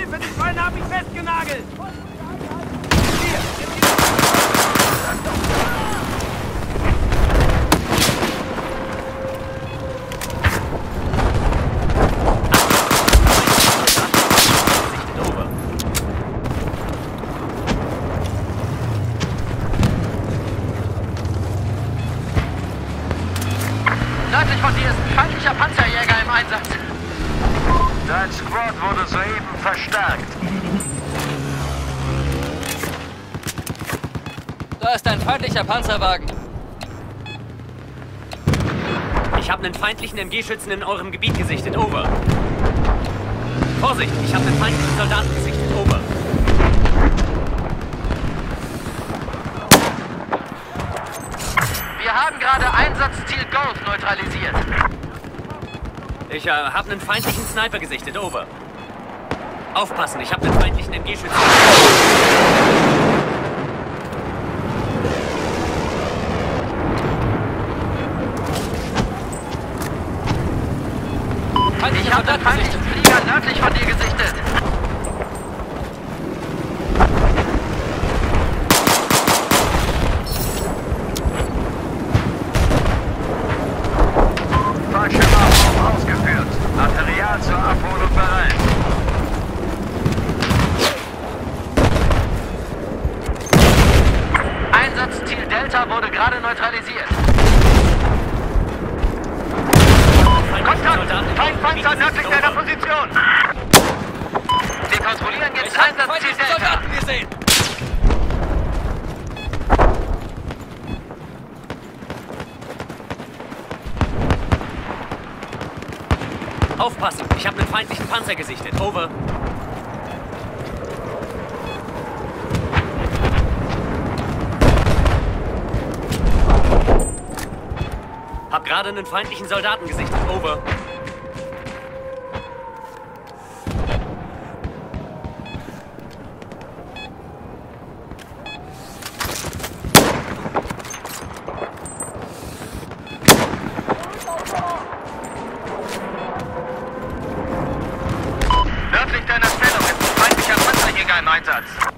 Hilfe, die Schweine haben mich festgenagelt! Nördlich von dir ist feindlicher Panzer. Wurde soeben verstärkt. Da ist ein feindlicher Panzerwagen. Ich habe einen feindlichen MG-Schützen in eurem Gebiet gesichtet. Over. Vorsicht, ich habe einen feindlichen Soldaten gesichtet. Over. Wir haben gerade Einsatzziel Golf neutralisiert. Ich äh, habe einen feindlichen Sniper gesichtet. Over. Aufpassen, ich habe einen feindlichen MG-Schützen. Ich habe Soldat feindlichen. Flieger nördlich von dir gesichtet. Delta wurde gerade neutralisiert. Feindlichen Soldaten. Feindpanzer nördlich deiner Position. Wir kontrollieren jetzt Einsatzziel Delta. Soldaten gesehen. Aufpassen, ich habe einen feindlichen Panzer gesichtet. Over. Hab gerade einen feindlichen Soldaten gesichtet. Over. Nördlich deiner Stellung ist ein feindlicher Panzerjäger im Einsatz.